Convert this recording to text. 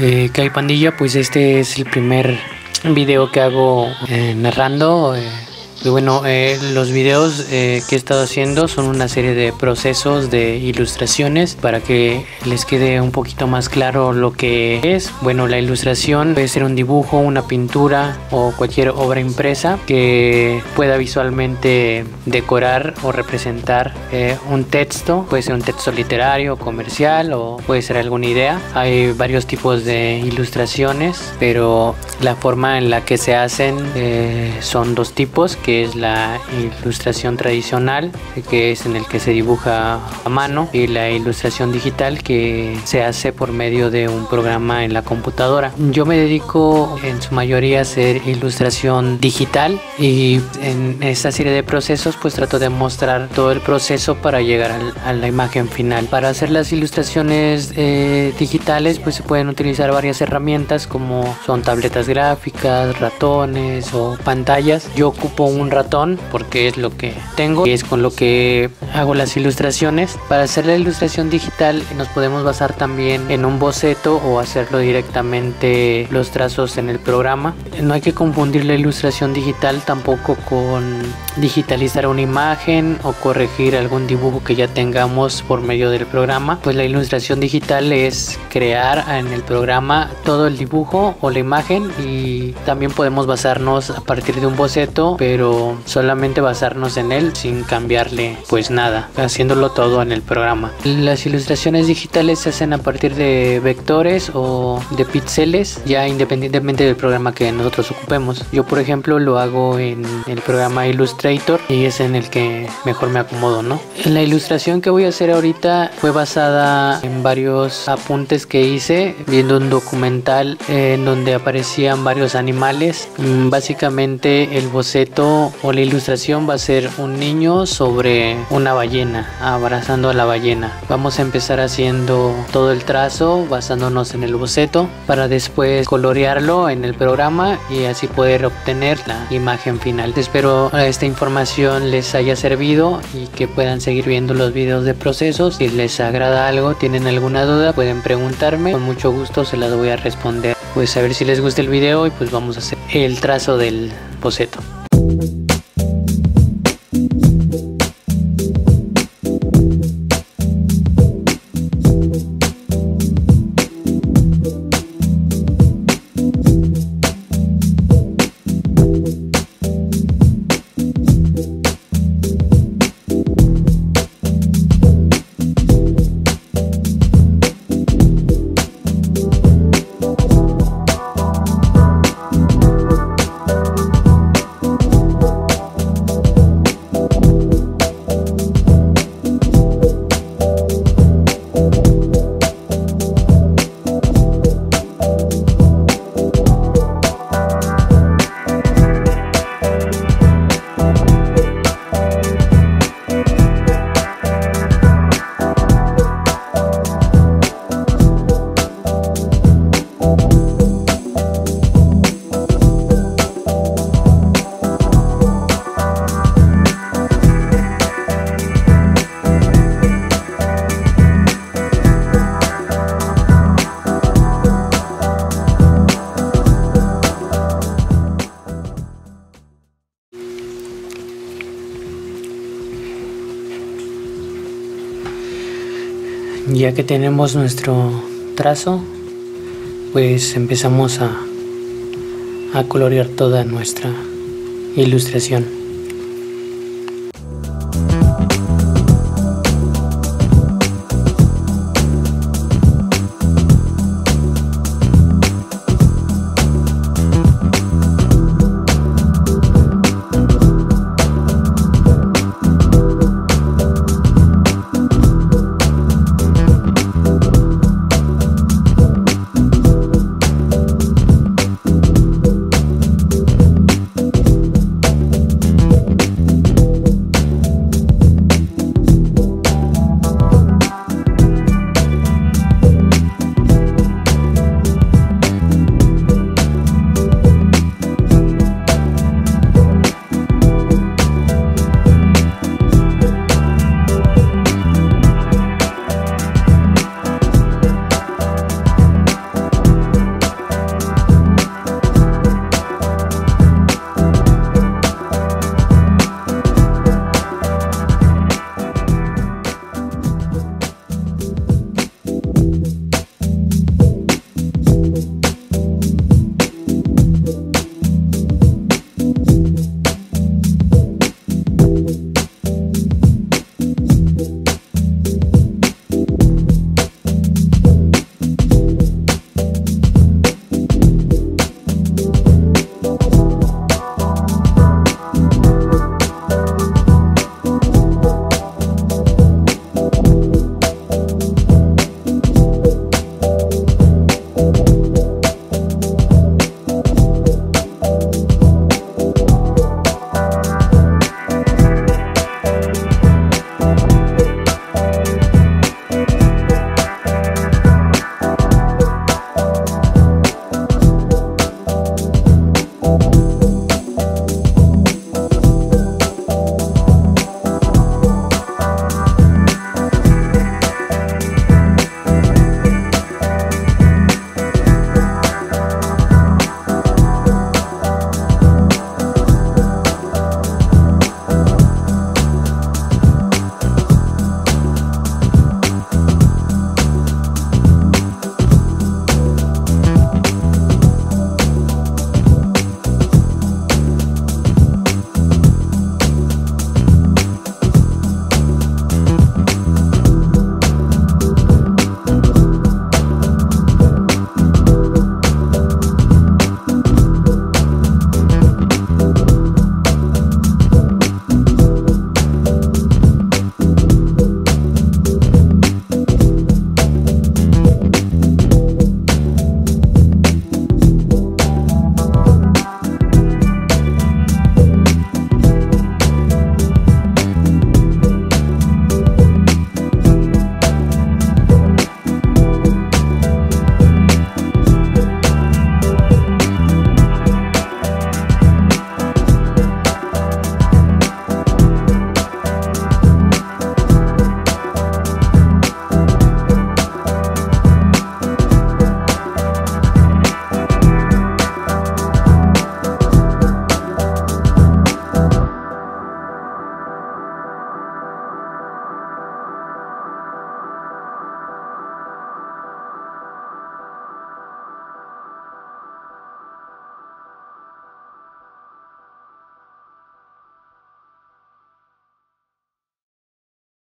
Eh, ¿Qué hay pandilla? Pues este es el primer video que hago eh, narrando. Y bueno, eh, los videos eh, que he estado haciendo son una serie de procesos de ilustraciones para que les quede un poquito más claro lo que es. Bueno, la ilustración puede ser un dibujo, una pintura o cualquier obra impresa que pueda visualmente decorar o representar eh, un texto. Puede ser un texto literario, comercial o puede ser alguna idea. Hay varios tipos de ilustraciones, pero la forma en la que se hacen eh, son dos tipos que es la ilustración tradicional, que es en el que se dibuja a mano, y la ilustración digital que se hace por medio de un programa en la computadora. Yo me dedico en su mayoría a hacer ilustración digital y en esta serie de procesos pues trato de mostrar todo el proceso para llegar al- a la imagen final. Para hacer las ilustraciones eh, digitales pues se pueden utilizar varias herramientas como son tabletas gráficas, ratones o pantallas. Yo ocupo ratón porque es lo que tengo y es con lo que hago las ilustraciones. Para hacer la ilustración digital nos podemos basar también en un boceto o hacerlo directamente los trazos en el programa. No hay que confundir la ilustración digital tampoco con digitalizar una imagen o corregir algún dibujo que ya tengamos por medio del programa. Pues la ilustración digital es crear en el programa todo el dibujo o la imagen y también podemos basarnos a partir de un boceto, pero solamente basarnos en él sin cambiarle pues nada, haciéndolo todo en el programa. Las ilustraciones digitales se hacen a partir de vectores o de píxeles, ya independientemente del programa que nosotros ocupemos. Yo por ejemplo lo hago en el programa Illustrator y es en el que mejor me acomodo, ¿no? La ilustración que voy a hacer ahorita fue basada en varios apuntes que hice viendo un documental eh, en donde aparecían varios animales. Mm, Básicamente el boceto o la ilustración va a ser un niño sobre una ballena, abrazando a la ballena. Vamos a empezar haciendo todo el trazo basándonos en el boceto para después colorearlo en el programa y así poder obtener la imagen final. Espero esta información les haya servido y que puedan seguir viendo los videos de procesos. Si les agrada algo, tienen alguna duda, pueden preguntarme. Con mucho gusto se las voy a responder. Pues a ver si les gusta el video y pues vamos a hacer el trazo del boceto. Ya que tenemos nuestro trazo, pues empezamos a, a colorear toda nuestra ilustración.